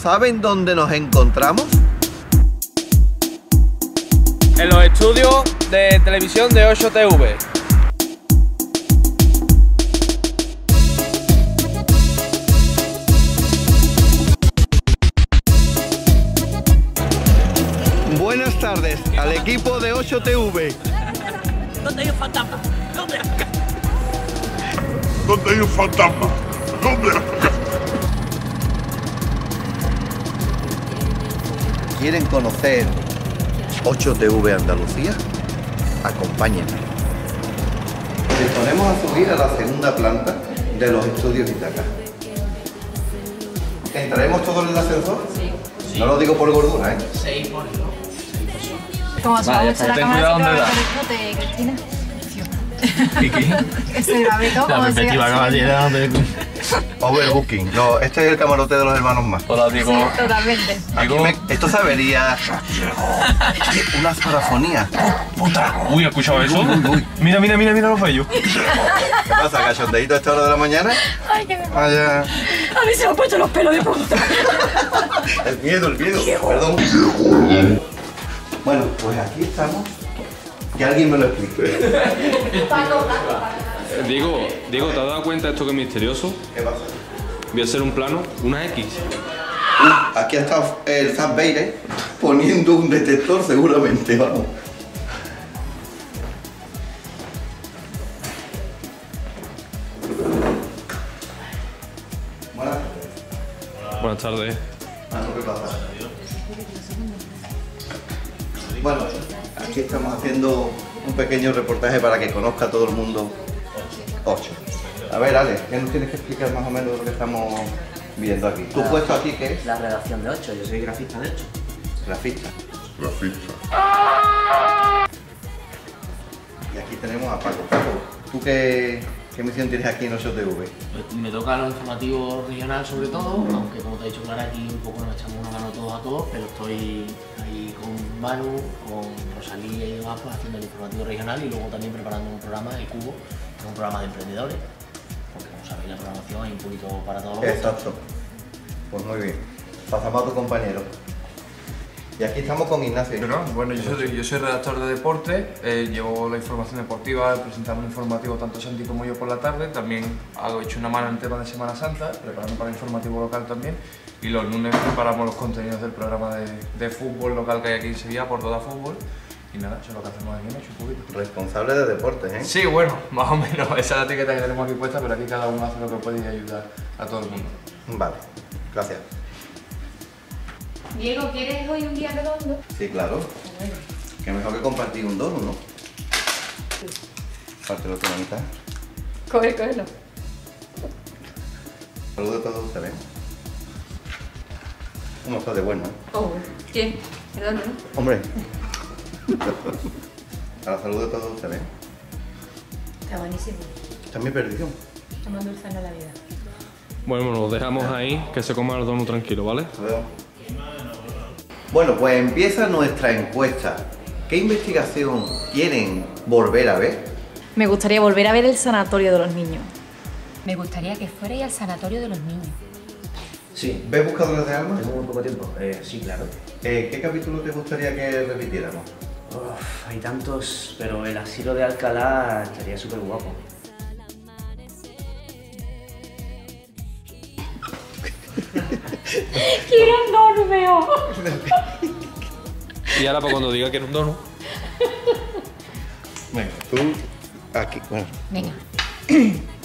¿saben dónde nos encontramos? En los estudios de televisión de 8TV. Buenas tardes al equipo de 8TV. ¿Dónde hay un fantasma? ¿Dónde? ¿Dónde hay un fantasma? ¿Dónde? ¿Quieren conocer 8TV Andalucía? Acompáñenme. Disponemos a subir a la segunda planta de los estudios Itaca. ¿Entraremos todos en el ascensor? Sí. No lo digo por gordura, ¿eh? Seis por. Como se va Vale, la cámara, explote, Cristina. Que se grabe todo. La perspectiva caballera de... Overbooking. No, este es el camarote de los hermanos más. Hola, digo. Sí, totalmente. Aquí me- esto se vería una parafonía. Uy, ¿has escuchado eso? Mira, mira, mira, mira los bellos. ¿Qué pasa, cachondeíto a esta hora de la mañana? Ay, que me... Vaya. A mí se me han puesto los pelos de punta. El miedo, el miedo. Perdón. Bueno, pues aquí estamos. Que alguien me lo explique. Diego, Diego, ¿te has dado cuenta de esto que es misterioso? ¿Qué pasa? Voy a hacer un plano, una X. Uh, aquí ha estado el Zap Beire poniendo un detector seguramente, vamos. Buenas tardes. Buenas tardes. Ah, ¿qué pasa? Bueno, aquí estamos haciendo un pequeño reportaje para que conozca todo el mundo 8. A ver, Ale, ¿qué nos tienes que explicar más o menos lo que estamos viendo aquí? ¿Tu puesto aquí qué es? La redacción de 8, yo soy grafista de 8. Grafista. Grafista. Y aquí tenemos a Paco. Paco, ¿tú qué, qué misión tienes aquí en 8TV? Pues Me toca lo informativo regional sobre todo, aunque como te he dicho Clara, aquí un poco nos echamos una mano todos a todos, pero estoy ahí con Manu, con Rosalía y demás, pues haciendo el informativo regional y luego también preparando un programa de Cubo, es un programa de emprendedores, porque como sabéis la programación hay un poquito para todos los. Exacto. Pues muy bien. Pasamos a tu compañero. Y aquí estamos con Ignacio. Bueno, bueno, yo soy, yo soy redactor de deporte, eh, llevo la información deportiva, presentamos un informativo tanto Santi como yo por la tarde, también hago he hecho una mano en tema de Semana Santa, preparando para el informativo local también, y los lunes preparamos los contenidos del programa de, de fútbol local que hay aquí en Sevilla, por toda fútbol, y nada, eso es lo que hacemos aquí en Ocho, un poquito. Responsable de deportes, ¿eh? Sí, bueno, más o menos, esa es la etiqueta que tenemos aquí puesta, pero aquí cada uno hace lo que puede y ayuda a todo el mundo. Vale, gracias. Diego, ¿quieres hoy un día redondo? Sí, claro. Que mejor que compartir un donut, ¿no? Pártelo tú la mitad. Coge, cógelo. Saludos a todos ustedes. ¿Cómo está de bueno, eh? Oh, ¿quién? Redondo, ¿no? Hombre. Saludos a todos ustedes. Está buenísimo. Esta es mi perdición. Estamos dulzando la vida. Bueno, nos dejamos ahí, que se coma el dono tranquilo, ¿vale? Bueno, pues empieza nuestra encuesta. ¿Qué investigación quieren volver a ver? Me gustaría volver a ver el sanatorio de los niños. Me gustaría que fuerais al sanatorio de los niños. Sí, ¿Ves Buscadores de Almas? tengo muy poco tiempo. Eh, sí, claro. Eh, ¿Qué capítulo te gustaría que repitiéramos? Uf, hay tantos, pero el asilo de Alcalá estaría súper guapo. ¡Quiero un dono, veo! Y ahora para cuando diga que era un dono. Venga, tú aquí. Bueno, Venga.